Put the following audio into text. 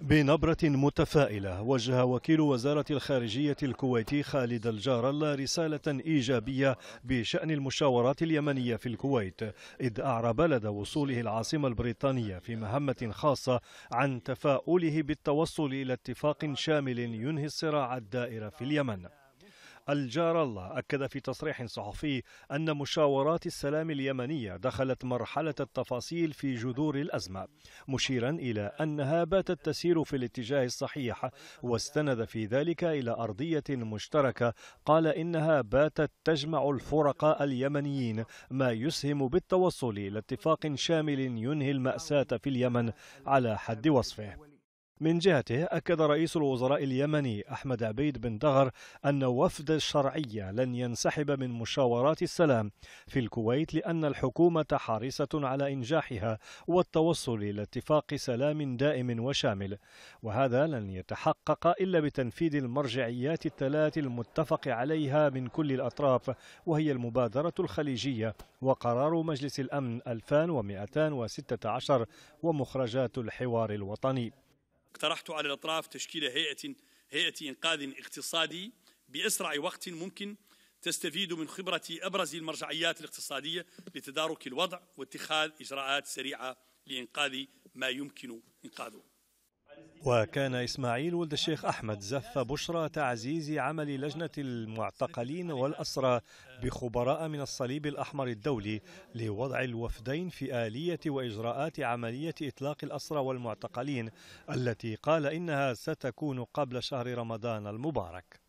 بنبرة متفائلة وجه وكيل وزارة الخارجية الكويتي خالد الجار الله رسالة إيجابية بشأن المشاورات اليمنية في الكويت إذ أعرب لدى وصوله العاصمة البريطانية في مهمة خاصة عن تفاؤله بالتوصل إلى اتفاق شامل ينهي الصراع الدائر في اليمن. الجار الله أكد في تصريح صحفي أن مشاورات السلام اليمنية دخلت مرحلة التفاصيل في جذور الأزمة مشيرا إلى أنها باتت تسير في الاتجاه الصحيح واستند في ذلك إلى أرضية مشتركة قال إنها باتت تجمع الفرقاء اليمنيين ما يسهم بالتوصل إلى اتفاق شامل ينهي المأساة في اليمن على حد وصفه. من جهته أكد رئيس الوزراء اليمني أحمد عبيد بن دغر أن وفد الشرعية لن ينسحب من مشاورات السلام في الكويت لأن الحكومة حريصة على إنجاحها والتوصل إلى اتفاق سلام دائم وشامل وهذا لن يتحقق إلا بتنفيذ المرجعيات الثلاث المتفق عليها من كل الأطراف وهي المبادرة الخليجية وقرار مجلس الأمن 2216 ومخرجات الحوار الوطني. اقترحت على الأطراف تشكيل هيئة هيئة إنقاذ اقتصادي بأسرع وقت ممكن تستفيد من خبرة أبرز المرجعيات الاقتصادية لتدارك الوضع واتخاذ إجراءات سريعة لإنقاذ ما يمكن إنقاذه. وكان إسماعيل ولد الشيخ أحمد زف بشرى تعزيز عمل لجنة المعتقلين والأسرى بخبراء من الصليب الأحمر الدولي لوضع الوفدين في آلية وإجراءات عملية إطلاق الأسرى والمعتقلين التي قال إنها ستكون قبل شهر رمضان المبارك.